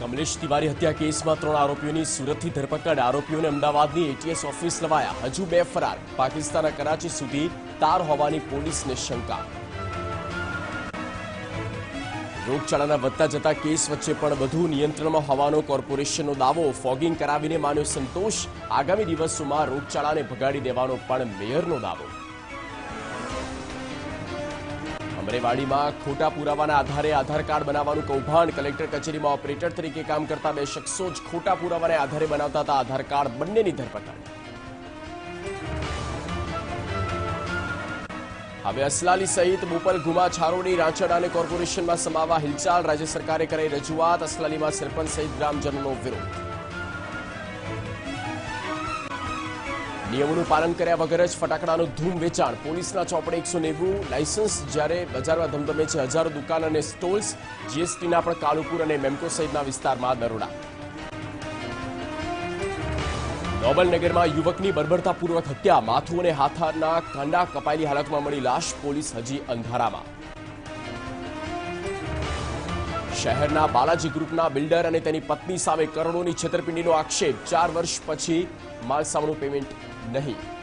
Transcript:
કમલેશ તિવારી હત્યા કેસમાં ત્રણ આરોપીઓની સુરતથી ધરપકડ. આરોપીઓને અમદાવાદની એટીએસ ઓફિસ લવાયા. હજુ બે ફરાર. પાકિસ્તાનના કરાચી સુધી તાર હોવાની પોલીસને શંકા. રોગચાળાના વધતા જતા કેસ વચ્ચે પણ વધુ નિયંત્રણમાં હોવાનો કોર્પોરેશનનો દાવો. ફોગિંગ કરાવીને માન્યો સંતોષ. આગામી દિવસોમાં રોગચાળાને ભગાડી દેવાનો પણ મેયરનો દાવો. અમરેવાડીમાં ખોટા પુરાવાના આધારે આધાર કાર્ડ બનાવવાનું કૌભાંડ. કલેક્ટર કચેરીમાં ઓપરેટર તરીકે કામ કરતા બે શખ્સો જ ખોટા પુરાવાને આધારે બનાવતા હતા. આધાર કાર્ડ બંનેની ધરપકડ. હવે અસલાલી સહિત બોપલ ગુમા છારોડી રાંચડા અને કોર્પોરેશનમાં સમાવા હિલચાલ. રાજ્ય સરકારે કરાઈ રજૂઆત. અસલાલીમાં સરપંચ સહિત ગ્રામજનોનો વિરોધ. નિયમોનું પાલન કર્યા વગર જ ફટાકડાનું ધૂમ વેચાણ. પોલીસના ચોપડે એકસો નેવું લાયસન્સ જ્યારે બજારમાં ધમધમે છે હજારો દુકાન અને સ્ટોલ્સ, જીએસટીના પણ કાલુપુર અને મેમકો સહિતના વિસ્તારમાં દરોડા. નોબલનગરમાં યુવકની બર્બરતાપૂર્વક હત્યા. માથું અને હાથના કાંડા કપાયેલી હાલતમાં મળી લાશ. પોલીસ હજી અંધારામાં. શહેરના બાલાજી ગ્રુપના બિલ્ડર અને તેની પત્ની સામે કરોડોની છેતરપિંડીનો આક્ષેપ. ચાર વર્ષ પછી માલસામાનું પેમેન્ટ ぜひ。